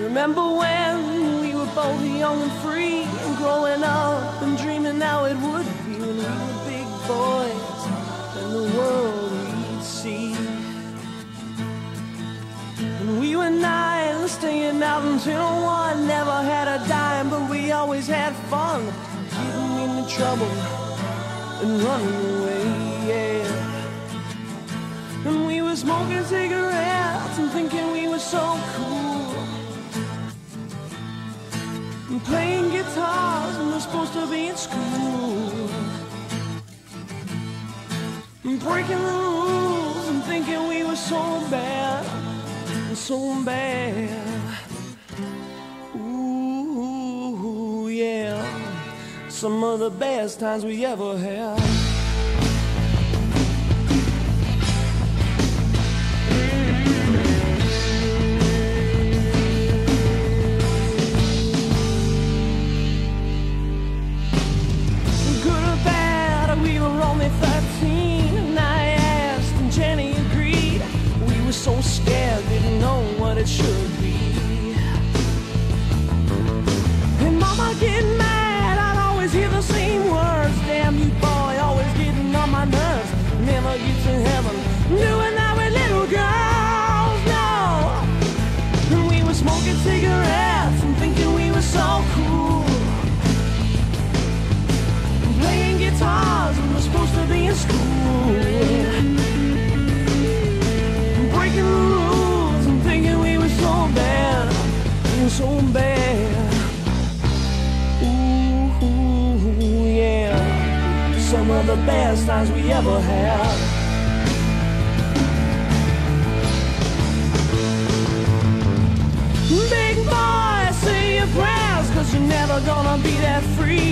Remember when we were both young and free and growing up and dreaming how it would be when we were big boys and the world we'd see. When we were nine, staying out until one, never had a dime, but we always had fun, getting into trouble and running away. Yeah. And we were smoking cigarettes and thinking we were so cool. Supposed to be in school. Breaking the rules and thinking we were so bad. So bad. Ooh, yeah. Some of the best times we ever had. Rules and thinking we were so bad, so bad. Ooh, yeah, some of the best times we ever had. Big boy, say your prayers, cause you're never gonna be that free.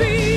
Be,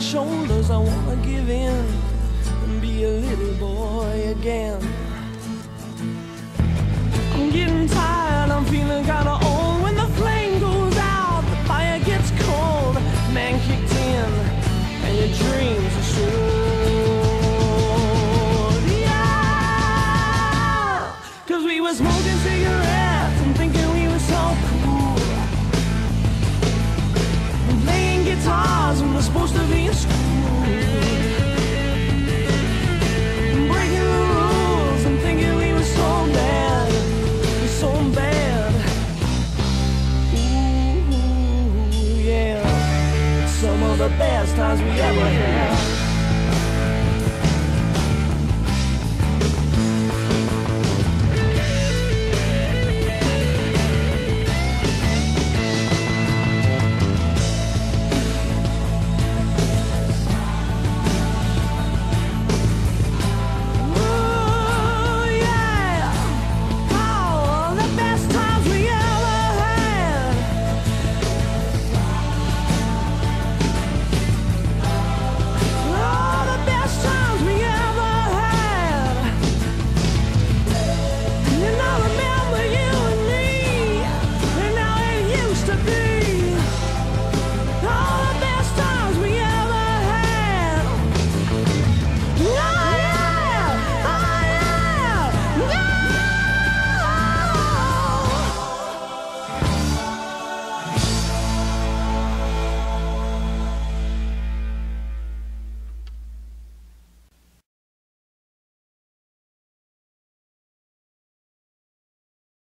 shoulders. I wanna give in and be a little boy again. We're supposed to be in school. Breaking the rules and thinking we were so bad, so bad. Ooh, yeah. Some of the best times we ever had.